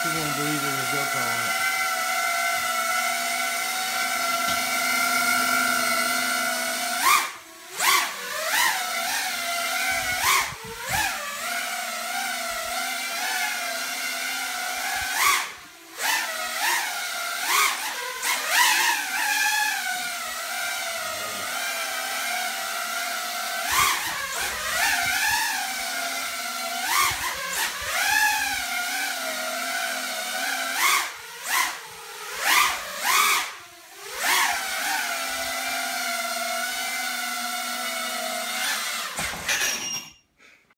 这种东西是比较高的。